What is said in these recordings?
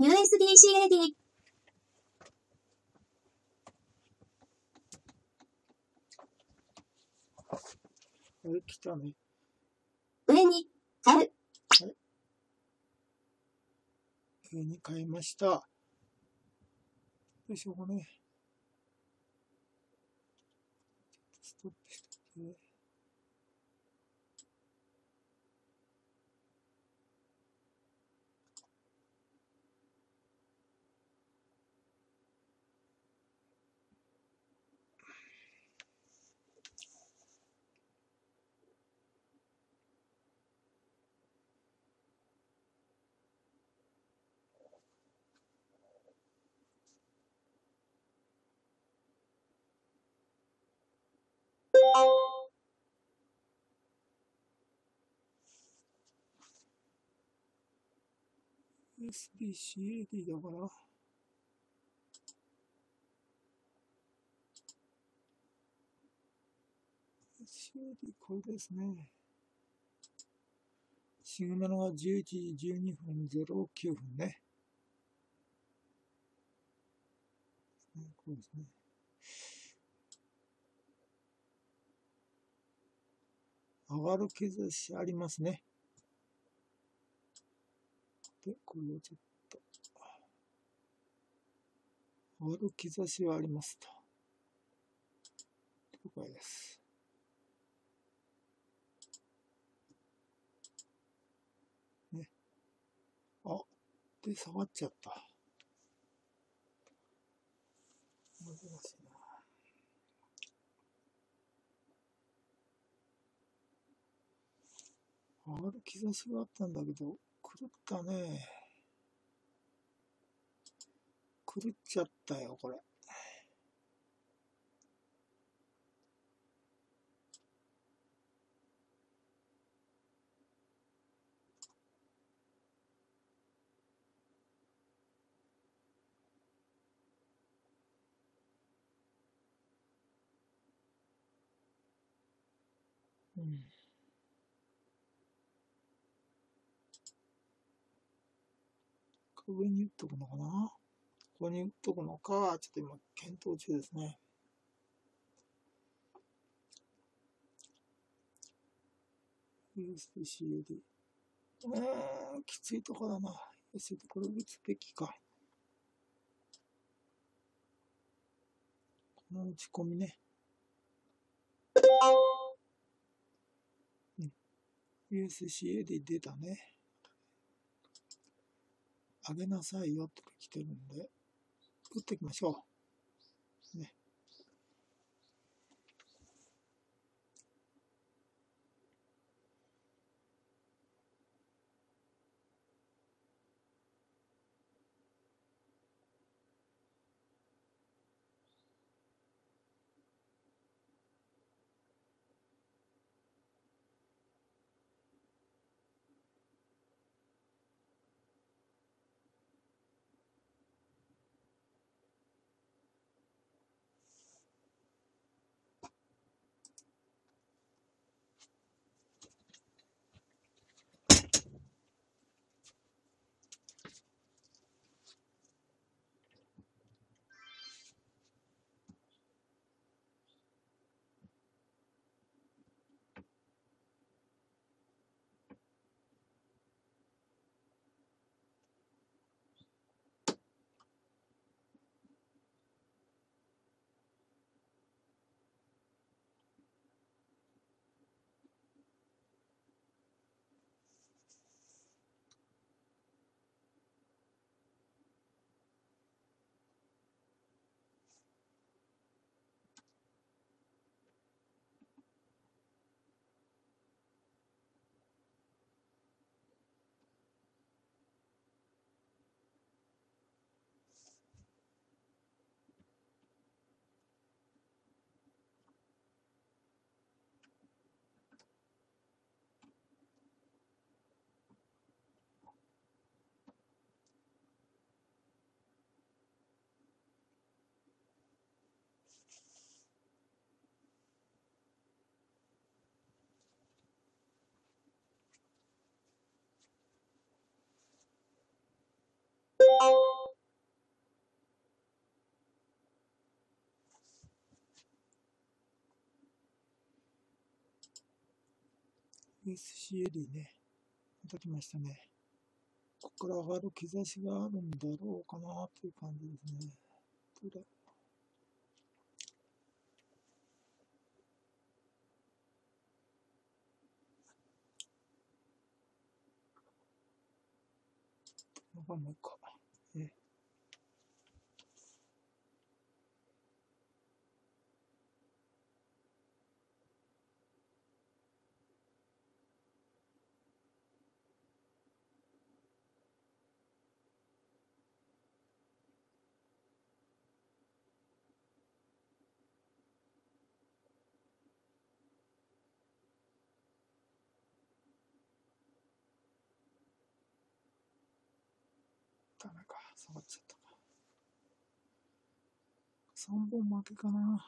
USB-C AD はい、来たね。上に変える。上に変えました。よいしょうかね。ストップして USB-C AD だから。CAD これですね。シグナルが11時12分09分。ねこうですね。上がる兆しありますね。で、これをちょっと。上がる兆しはありますと。了解です。ね。あ、で、下がっちゃった。難しいな。上がる兆しがあったんだけど、狂ったね。狂っちゃったよ、これ。うん。上に打っとくのかな？ここに打っとくのか、ちょっと今検討中ですね。USB-C AD。うーん、きついとこだな。USB これ打つべきか。この打ち込みね。うん。USB-C AD 出たね。あげなさいよって来てるんで、作っていきましょう。USCLE ね。また来ましたね。ここから上がる兆しがあるんだろうかなという感じですね。どれこのもう一個。えダメか。下がっちゃったか。3本負けかな。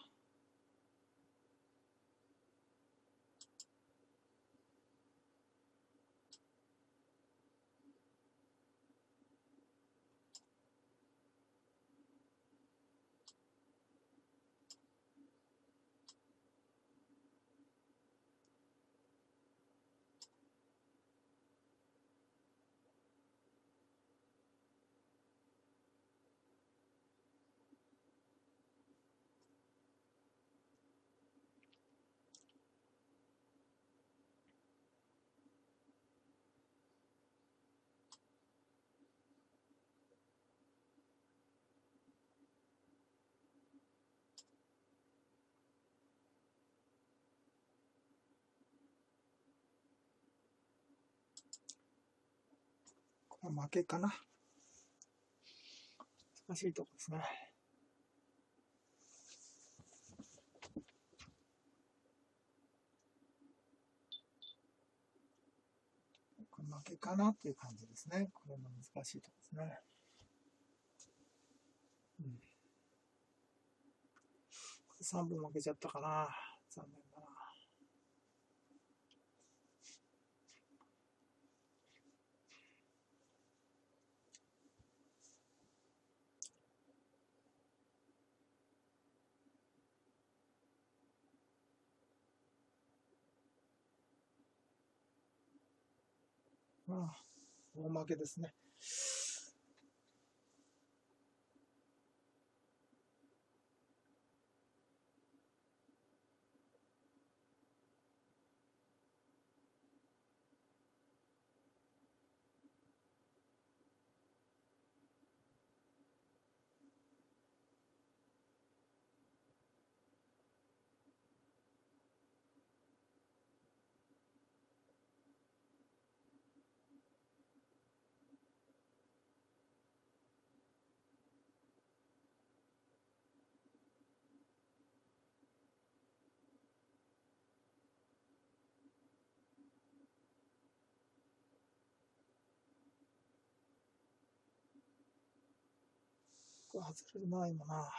負けかな。難しいとこですね。これ負けかなっていう感じですね。これも難しいとこですね。うん。3本負けちゃったかな。残念大負けですね。外れるな、今な。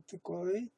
上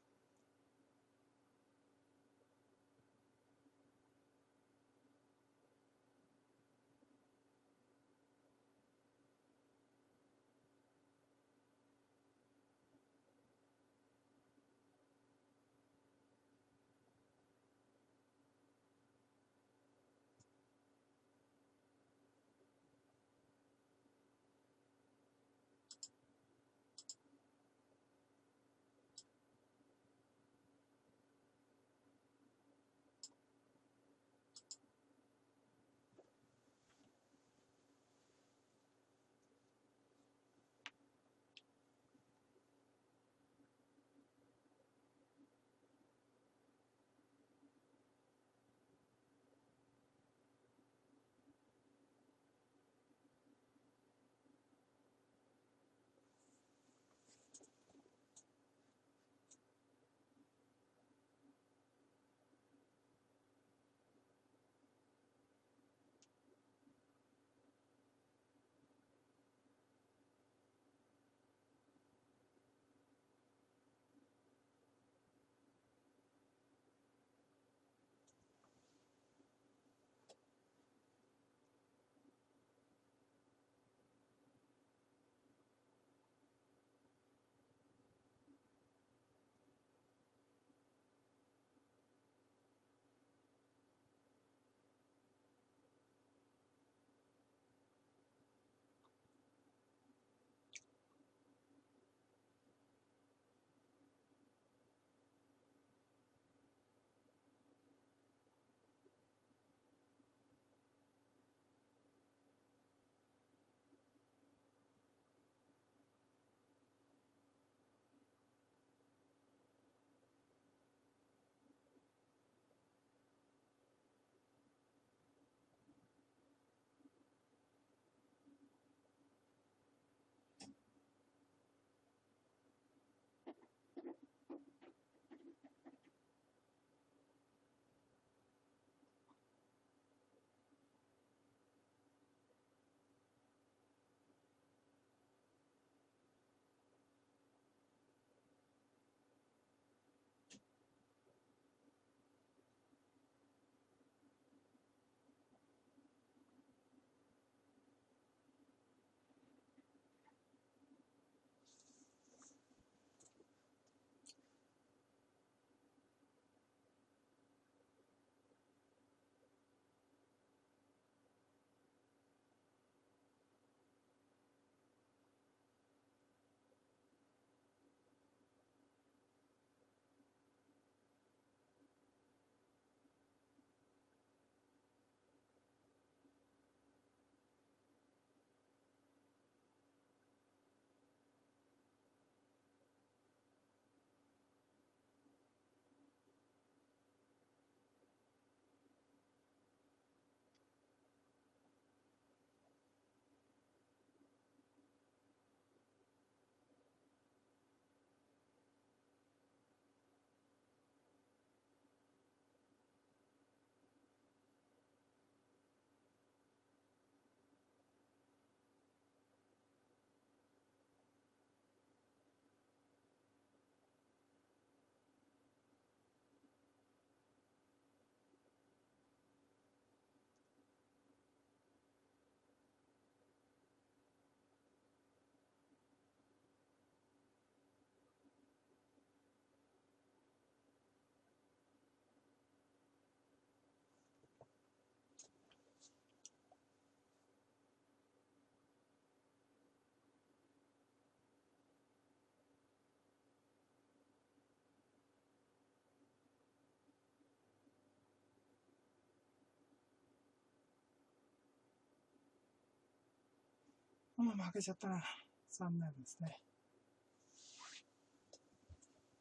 うん、負けちゃったな。残念ですね。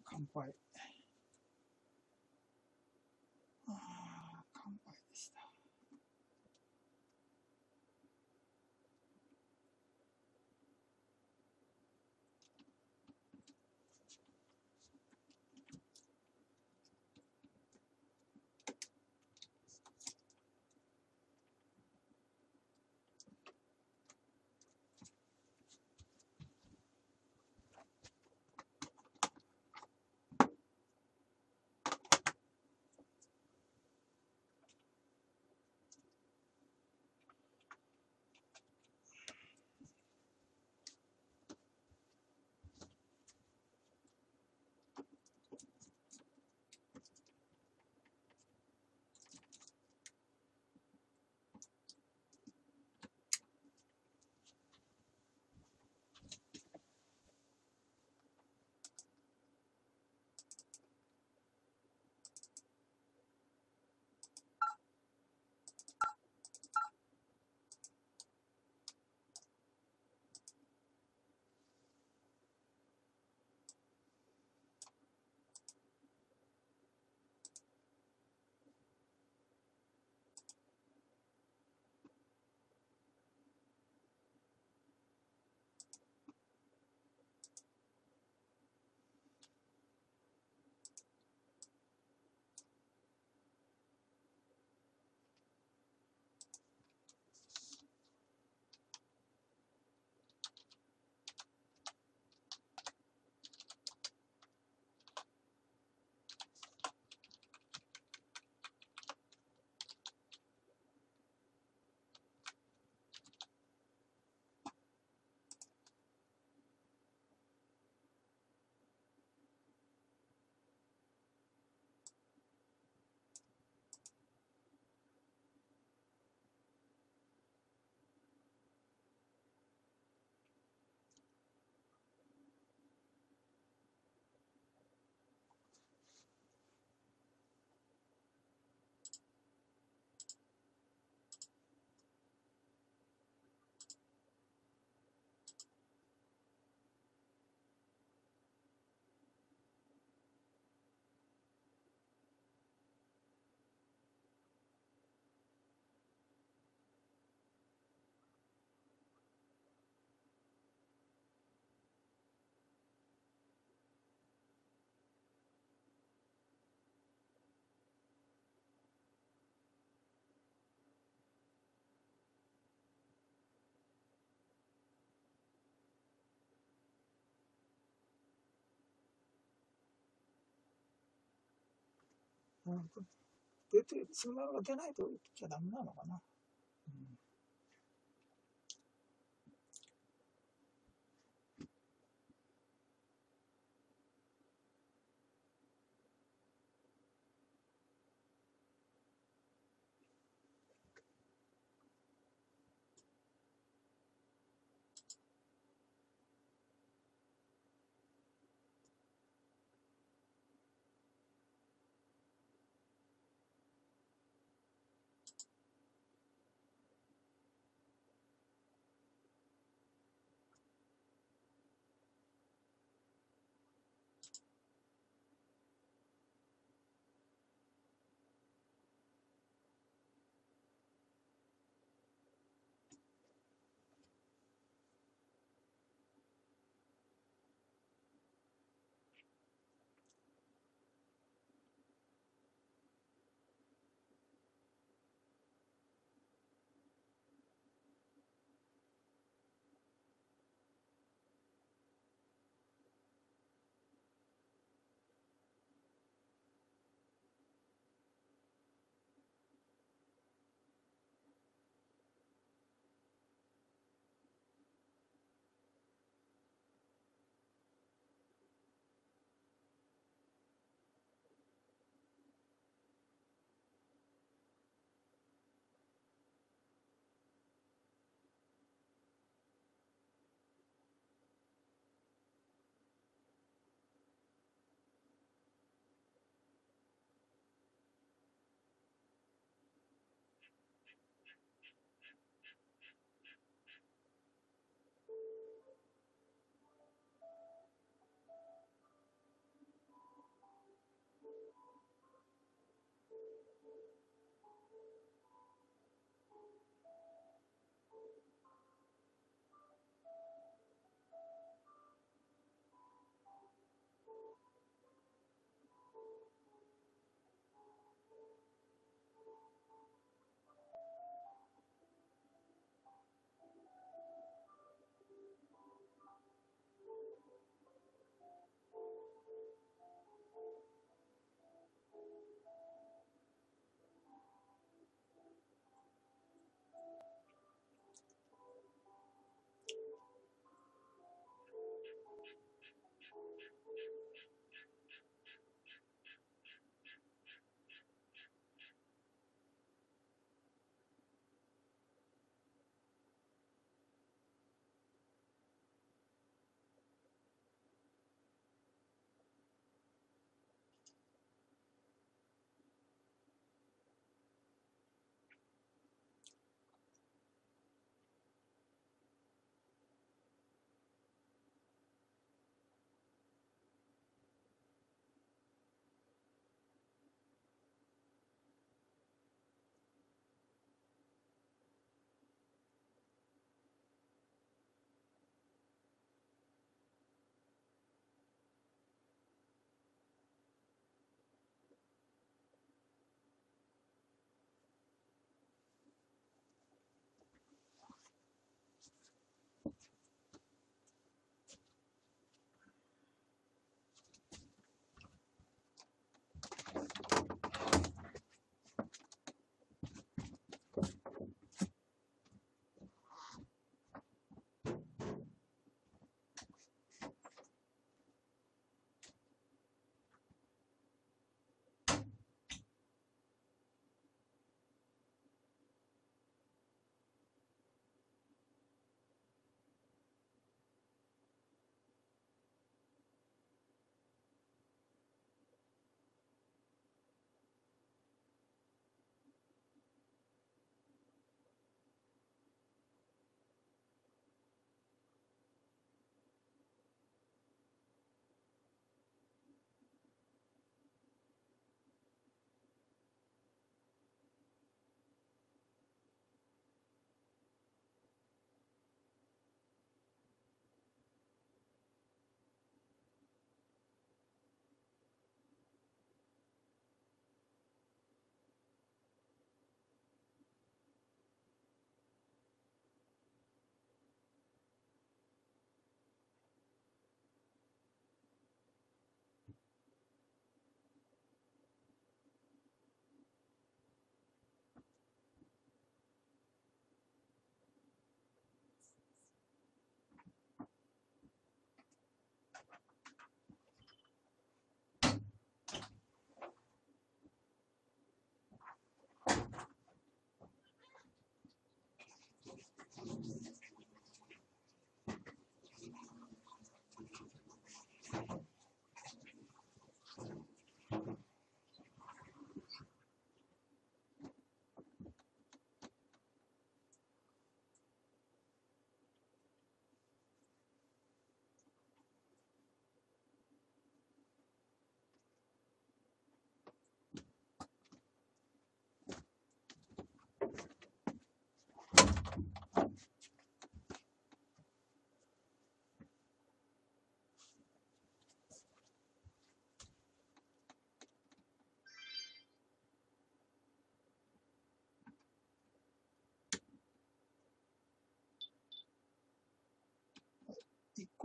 乾杯。うん、出て、そのまま出ないと言っちゃダメなのかな。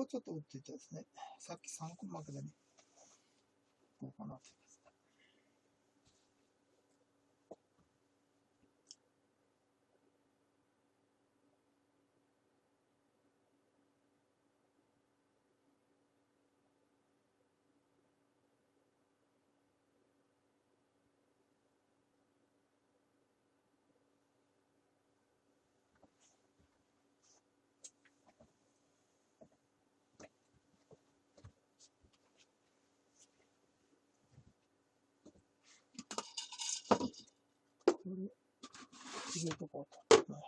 個ちょっと打っていたですね。さっき3個負けでね。こうかなって。れ、入れとこうと。ね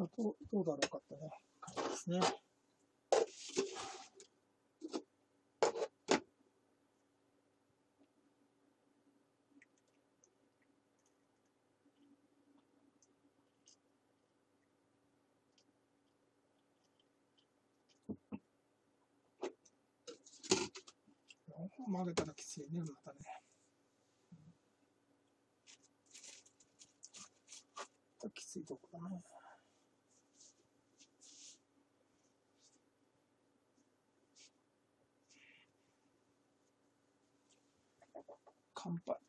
あ、どうどうだろうかってね、感じですね。4本曲げたらきついね、またね。きついとこだね。乾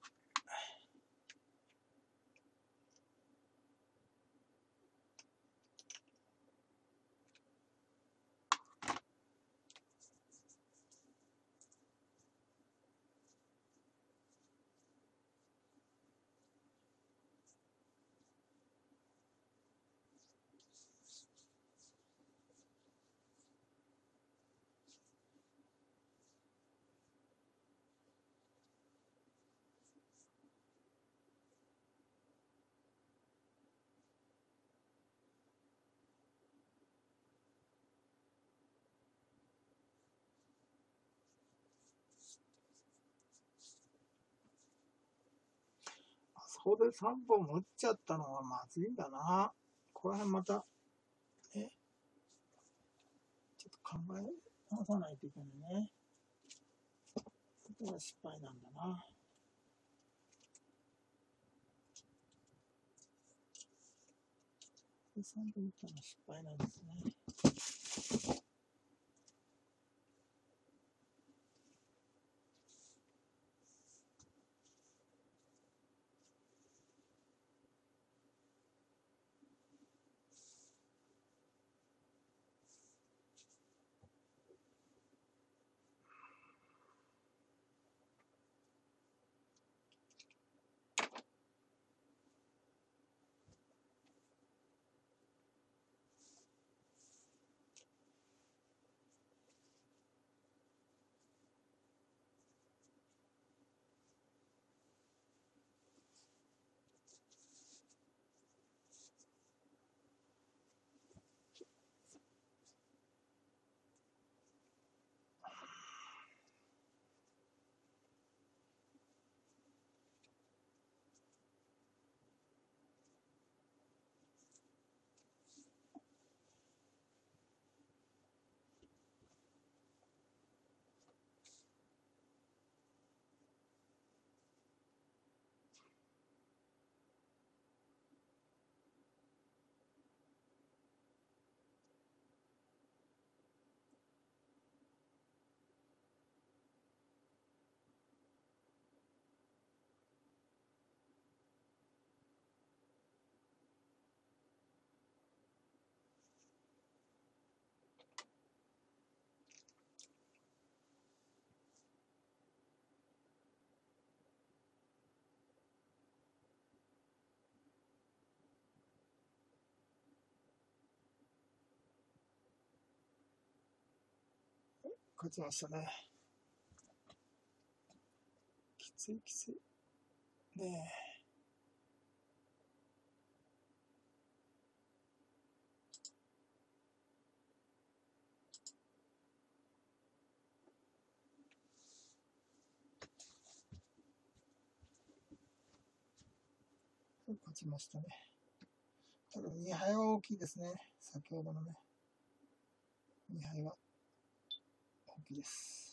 こで3本打っちゃったのはまずいんだな。この辺また、ね、ちょっと考え直さないといけないね。これが失敗なんだな。3本打ったのは失敗なんですね。勝ちましたね。きついきつい。ねえ。勝ちましたね。ただ2敗は大きいですね。先ほどのね。2敗はです。